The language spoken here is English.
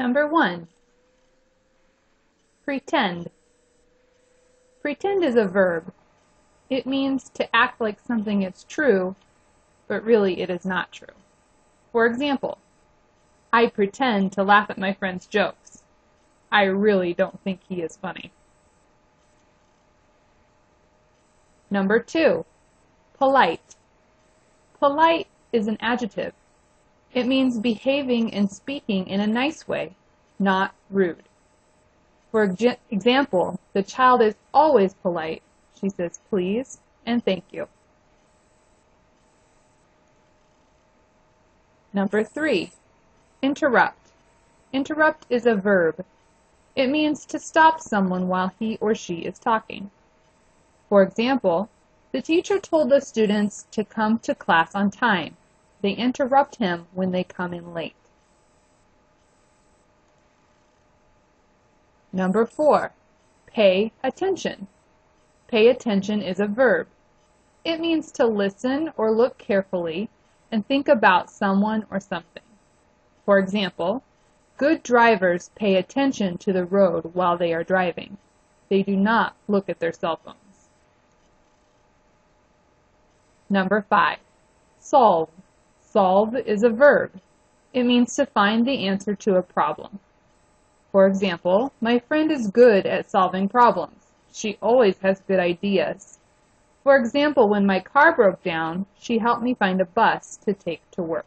Number one, pretend. Pretend is a verb. It means to act like something is true, but really it is not true. For example, I pretend to laugh at my friend's jokes. I really don't think he is funny. Number two, polite. Polite is an adjective. It means behaving and speaking in a nice way, not rude. For example, the child is always polite. She says please and thank you. Number three, interrupt. Interrupt is a verb. It means to stop someone while he or she is talking. For example, the teacher told the students to come to class on time. They interrupt him when they come in late. Number four, pay attention. Pay attention is a verb. It means to listen or look carefully and think about someone or something. For example, good drivers pay attention to the road while they are driving. They do not look at their cell phones. Number five, solve. Solve is a verb. It means to find the answer to a problem. For example, my friend is good at solving problems. She always has good ideas. For example, when my car broke down, she helped me find a bus to take to work.